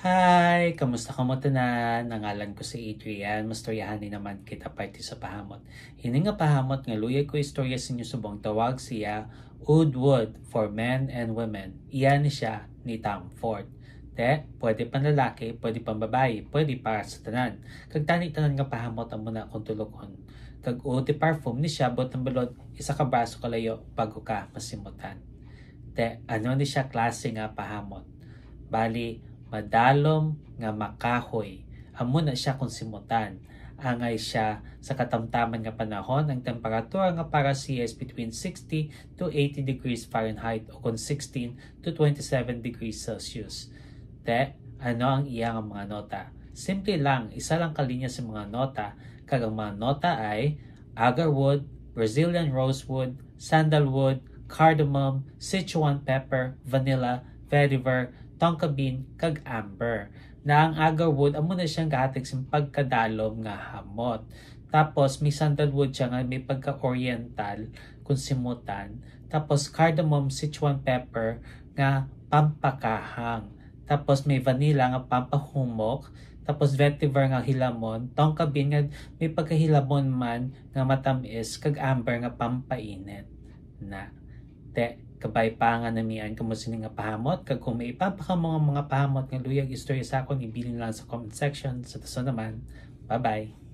Hi! Kamusta ka mo tanan? Nangalan ko si Adrian. Mastoryahan ni naman kita party sa pahamot. Hini nga pahamot nga luyay ko istorya sa inyo subong tawag siya Oud Wood for Men and Women. Iyan ni siya ni Tom Ford. Te, pwede pang lalaki, pwede pang babae, pwede para sa tanan. Kag tani tanan nga pahamot ang muna kung tulokon. Kag uti parfum ni siya bot ng balod, isa ka braso kalayo bago ka masimutan. Te, ano ni siya klase nga pahamot? Bali, madalom nga makahoy. Amo na siya kung simutan. Angay siya sa katamtaman nga panahon ang temperatura nga para siya is between 60 to 80 degrees Fahrenheit o kung 16 to 27 degrees Celsius. Te, ano ang iya mga nota? Simple lang, isa lang kalinya sa mga nota. Kag ang mga nota ay agarwood, Brazilian rosewood, sandalwood, cardamom, Sichuan pepper, vanilla, vetiver, tonka bean, kag amber. Na ang agarwood, amo na siyang gahatig sa pagkadalom nga hamot. Tapos, may sandalwood siya nga may pagka-oriental kung simutan. Tapos, cardamom, Sichuan pepper nga pampakahang. Tapos, may vanilla nga pampahumok. Tapos, vetiver nga hilamon. Tonka bean nga may pagkahilamon man nga matamis. Kag amber nga pampainit. Na. Te, kabay pa nga namian kamo sini nga pahamot kag kung may ipapaka mga mga pahamot nga luyag istorya sa akon ibilin lang sa comment section. Sa so, taso naman bye bye